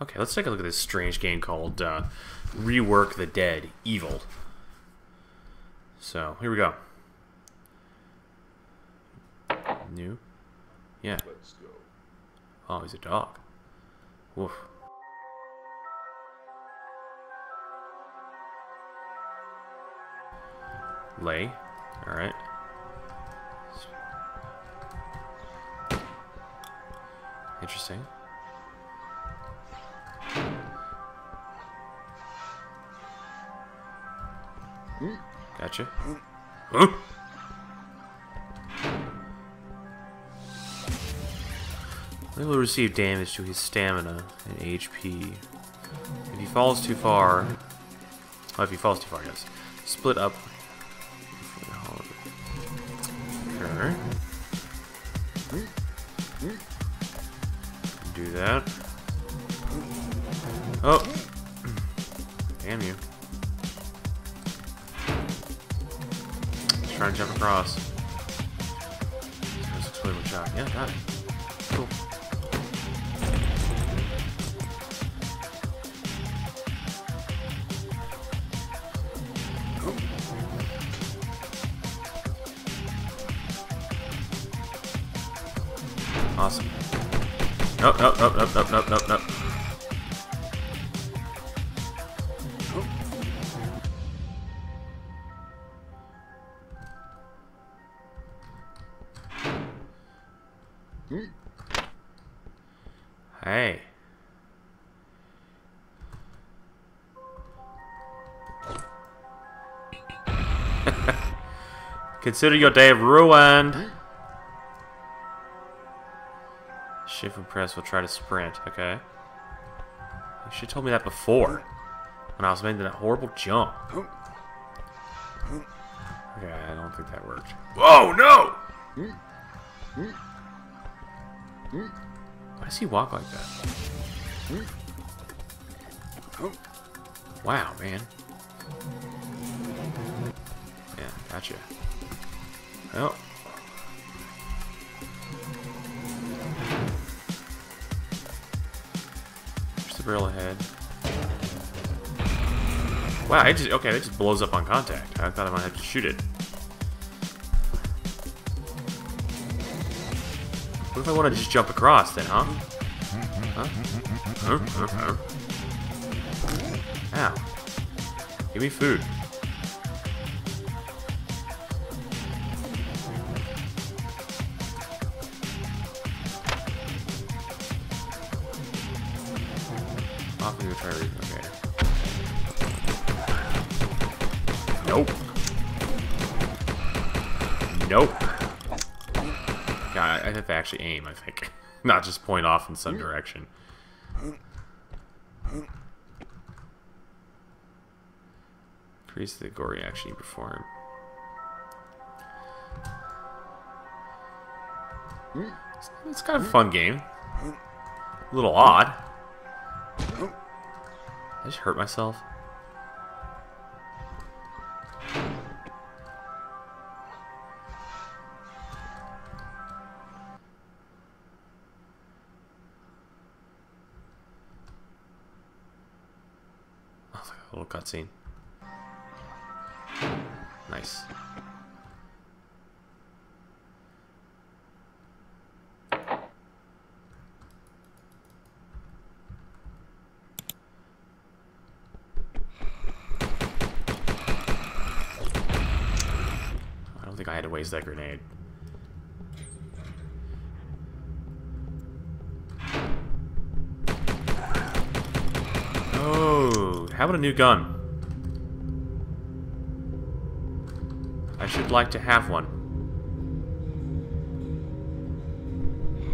Okay, let's take a look at this strange game called uh, Rework the Dead Evil. So, here we go. New? Yeah. Let's go. Oh, he's a dog. Woof. Lay. Alright. Interesting. Gotcha. Huh? He will receive damage to his stamina and HP. If he falls too far... Oh, if he falls too far, yes. Split up. Okay. Do that. Oh! Damn you. Try and jump across. There's a shot. Yeah, got it. Cool. Awesome. Nope, nope, nope, nope, nope, nope, nope, Consider your day ruined. Shift and press will try to sprint. Okay. You should have told me that before. When I was making that horrible jump. Okay, I don't think that worked. Whoa, no! Why does he walk like that? Wow, man. Yeah, gotcha. Oh. There's the barrel ahead. Wow, it just okay, it just blows up on contact. I thought I might have to shoot it. What if I want to just jump across then? Huh? Huh? Huh? Huh? Ow. Give me food. Actually aim, I think. Not just point off in some direction. Increase the gory action you perform. It's, it's kind of a fun game. A little odd. I just hurt myself? Little cutscene. Nice. I don't think I had to waste that grenade. Oh, how about a new gun? I should like to have one.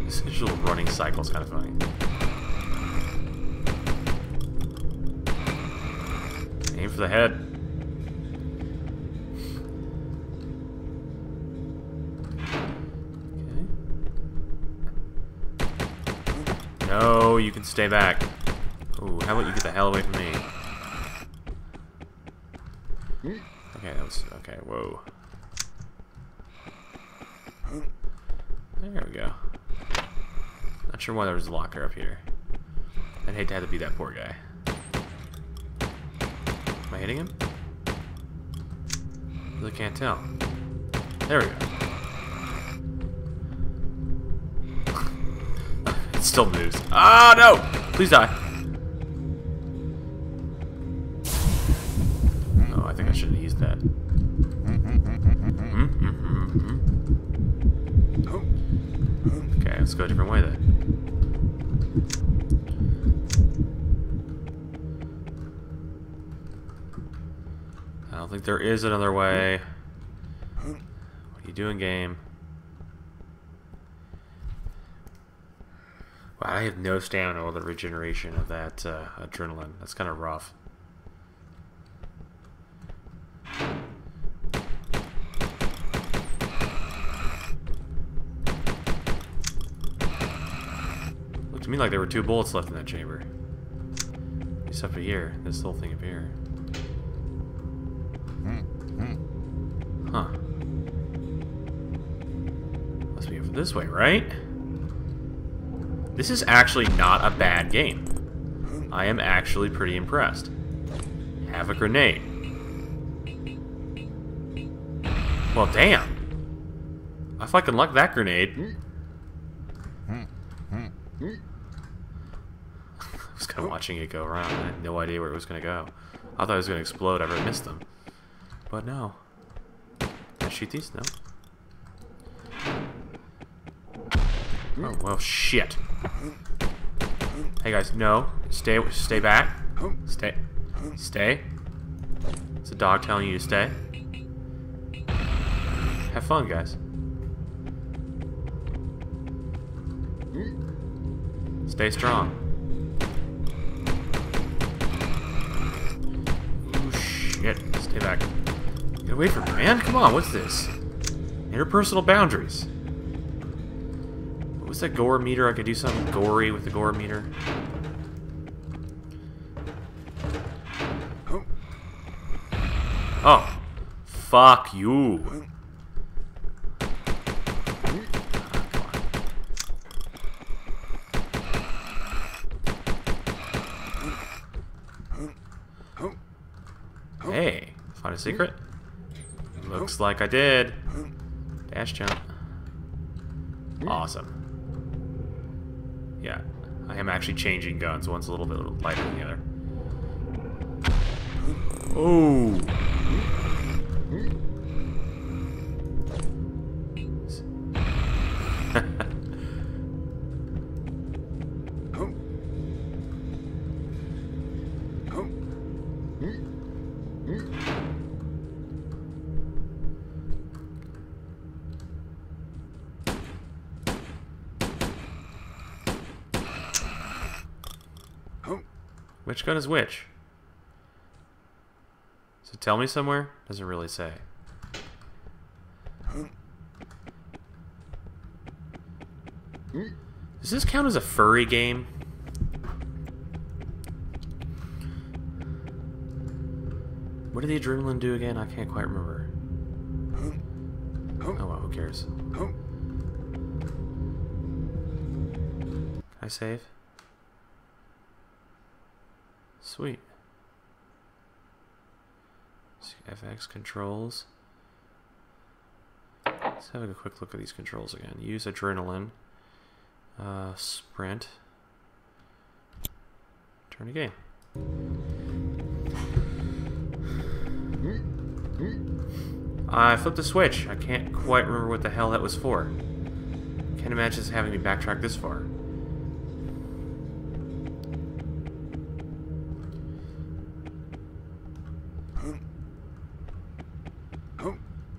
This little running cycle is kind of funny. Aim for the head. Okay. No, you can stay back. Ooh, how about you get the hell away from me? Okay. Whoa. There we go. Not sure why there was a locker up here. I'd hate to have to be that poor guy. Am I hitting him? Really can't tell. There we go. it still moves. Ah, oh, no! Please die. Is another way. What are you doing, game? Wow, I have no stamina or the regeneration of that uh, adrenaline. That's kind of rough. Looked to me like there were two bullets left in that chamber. Except for here, this little thing up here. This way, right? This is actually not a bad game. I am actually pretty impressed. Have a grenade. Well, damn. I fucking like that grenade. I was kind of watching it go around. I had no idea where it was going to go. I thought it was going to explode I missed them. But no. Can I shoot these? No. Oh, well, shit. Hey, guys, no. Stay, stay back. Stay. Stay. It's a dog telling you to stay. Have fun, guys. Stay strong. Shit. Stay back. Get away from me, man. Come on, what's this? Interpersonal boundaries. What was that gore meter? I could do something gory with the gore meter. Oh. Fuck you. Hey, find a secret? Looks like I did. Dash jump. Awesome. Yeah, I am actually changing guns. One's a little bit lighter than the other. Oh. Which gun is which? So tell me somewhere? Doesn't really say. Does this count as a furry game? What did the adrenaline do again? I can't quite remember. Oh well, who cares? I save? Sweet. FX controls. Let's have a quick look at these controls again. Use adrenaline. Uh, sprint. Turn the game. I flipped the switch. I can't quite remember what the hell that was for. Can't imagine having me backtrack this far.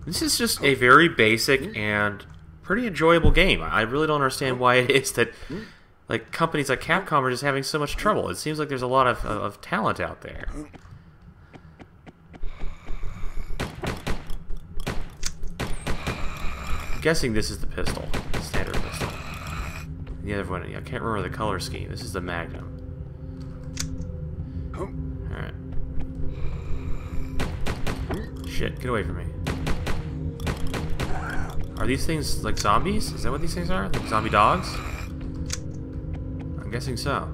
This is just a very basic mm. and pretty enjoyable game. I really don't understand mm. why it is that mm. like companies like Capcom are just having so much trouble. It seems like there's a lot of, of, of talent out there. I'm guessing this is the pistol, the standard pistol. The other one, I can't remember the color scheme. This is the Magnum. Alright. Shit, get away from me. Are these things like zombies? Is that what these things are? Like zombie dogs? I'm guessing so.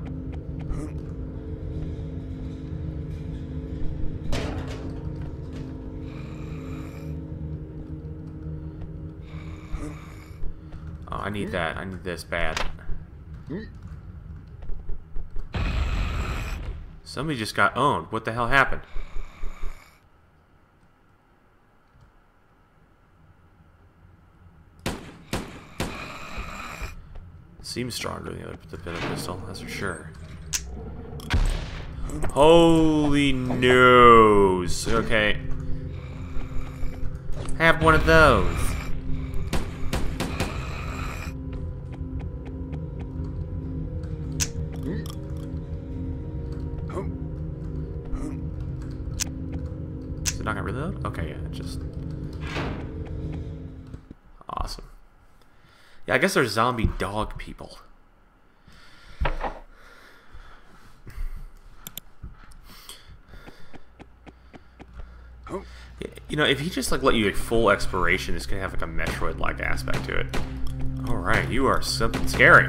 Oh, I need that. I need this bad. Somebody just got owned. What the hell happened? Seems stronger than the other the pin pistol, that's for sure. Holy nose. Okay. Have one of those. Is it not gonna reload? Okay, yeah, just Yeah, I guess they're zombie dog people. Oh. You know, if he just like let you a full exploration, it's gonna have like a Metroid-like aspect to it. All right, you are something scary.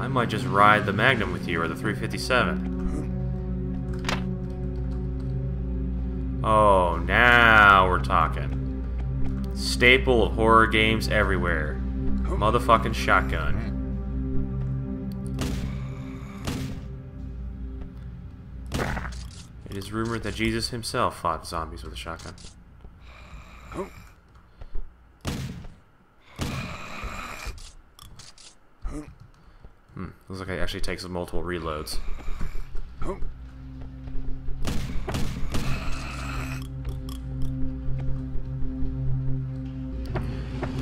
I might just ride the Magnum with you or the 357. Oh, now we're talking. Staple of horror games everywhere. Motherfucking shotgun. It is rumored that Jesus himself fought zombies with a shotgun. Hmm, looks like it actually takes multiple reloads.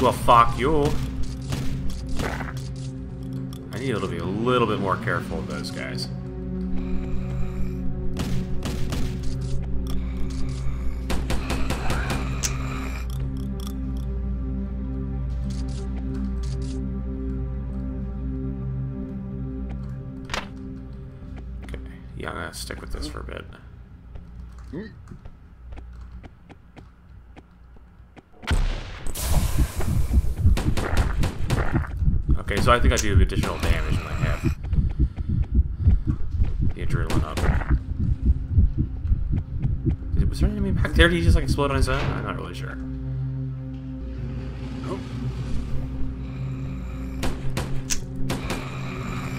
Well, fuck you. I need to be a little bit more careful of those guys. Okay. Yeah, I'm gonna stick with this for a bit. Mm. Okay, so I think I do additional damage when I have the adrenaline up. Was there an enemy back there? Did he just like explode on his own? I'm not really sure. Oh.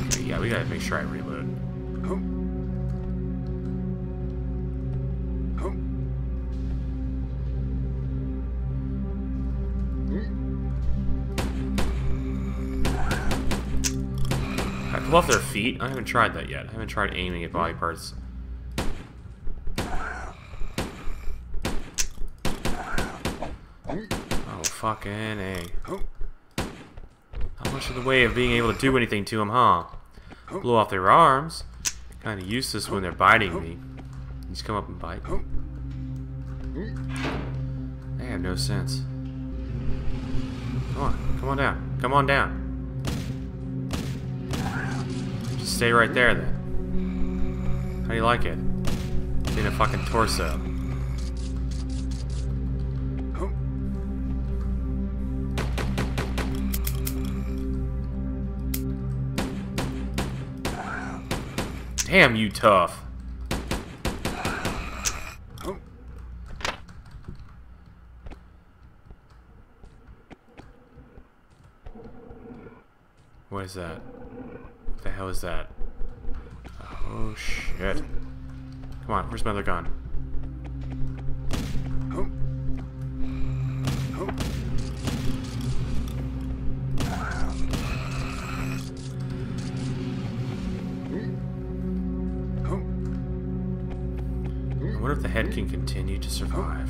Okay, yeah, we gotta make sure I reload. Off their feet? I haven't tried that yet. I haven't tried aiming at body parts. Oh, fucking A. Not much of the way of being able to do anything to them, huh? Blow off their arms. Kinda useless when they're biting me. Just come up and bite. They have no sense. Come on, come on down. Come on down. Stay right there then. How do you like it? Being a fucking torso. Damn you tough. What is that? The hell is that? Oh shit. Come on, where's my other gun? I wonder if the head can continue to survive.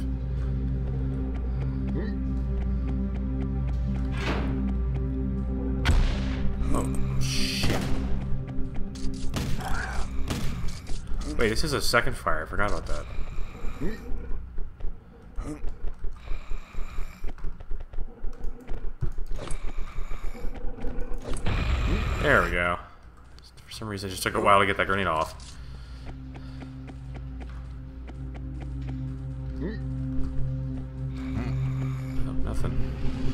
Wait, this is a second fire. I forgot about that. There we go. For some reason, it just took a while to get that grenade off. Oh, nothing.